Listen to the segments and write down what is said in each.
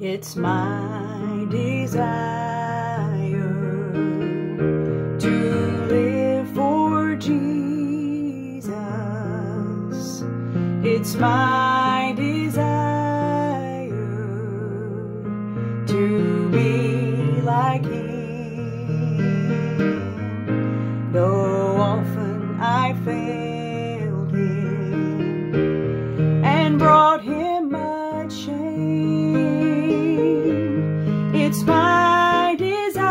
It's my desire to live for Jesus. It's my It's my desire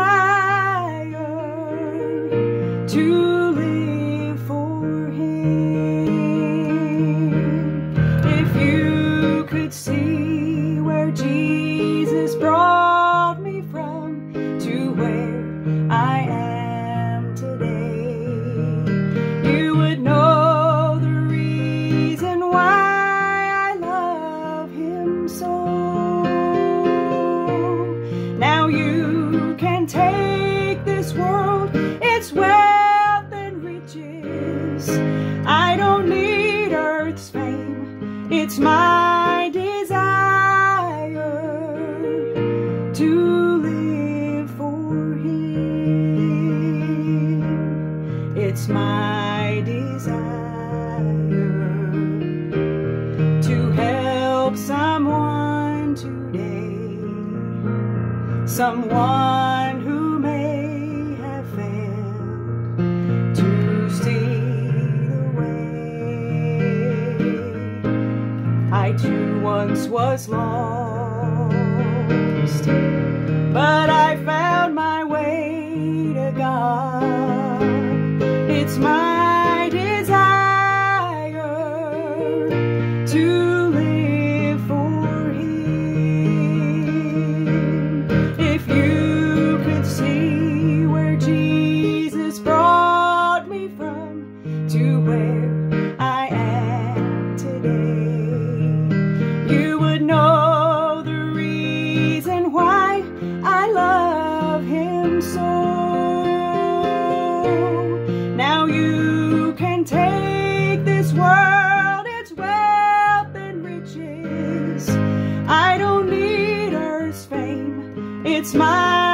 to live for Him. If you could see where Jesus brought You can take this world, its wealth and riches. I don't need earth's fame, it's my desire to live for Him. It's my someone who may have failed to see the way. I too once was lost, but I reason why I love Him so. Now you can take this world, its wealth and riches. I don't need earth's fame, it's my